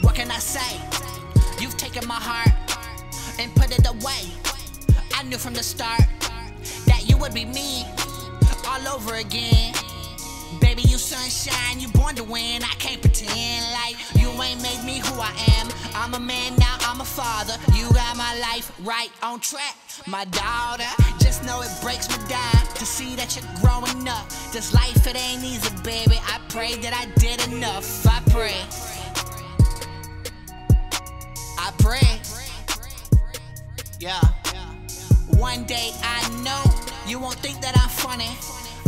What can I say? You've taken my heart and put it away. I knew from the start that you would be me all over again. Baby, you sunshine, you born to win. I can't pretend like you ain't made me who I am. I'm a man now, I'm a father. You my life right on track. My daughter, just know it breaks me down to see that you're growing up. This life, it ain't easy, baby. I pray that I did enough. I pray. I pray. Yeah. One day I know you won't think that I'm funny.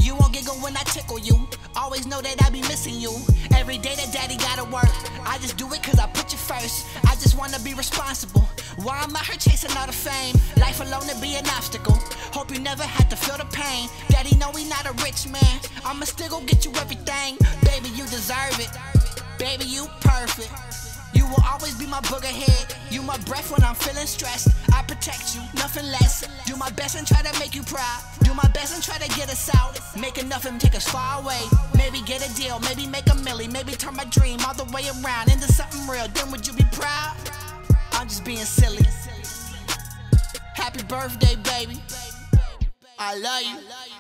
You won't giggle when I tickle you. Always know that I be missing you. Every day that daddy gotta work. I just do it cause I put you first. Why am I here chasing all the fame? Life alone to be an obstacle. Hope you never had to feel the pain. Daddy know we not a rich man. I'ma still go get you everything. Baby, you deserve it. Baby, you perfect. You will always be my booger head. You my breath when I'm feeling stressed. I protect you, nothing less. Do my best and try to make you proud. Do my best and try to get us out. Make enough and take us far away. Maybe get a deal, maybe make a milli, maybe turn my dream all the way around into something real. Then would you be proud? I'm just being silly. Happy birthday, baby. I love you.